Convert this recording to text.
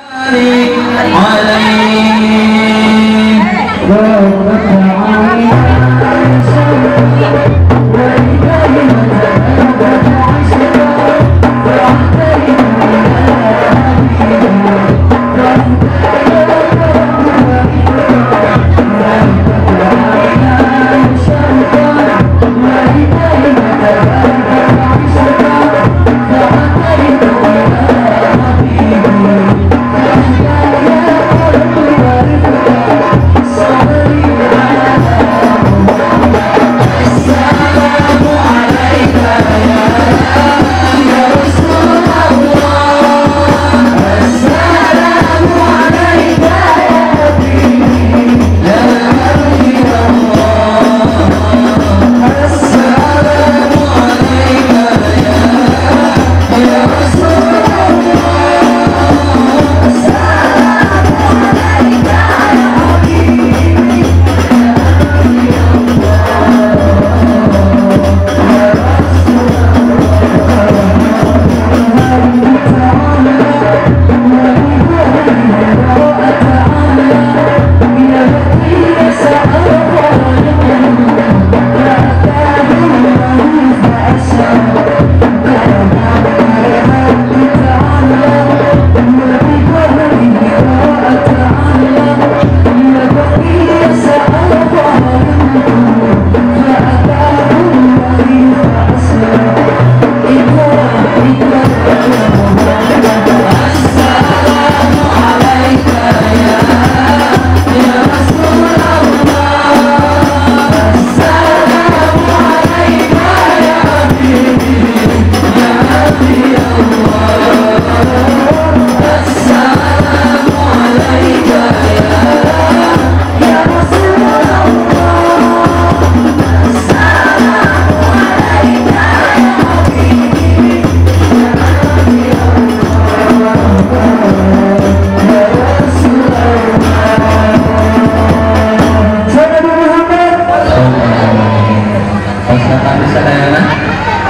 عليه না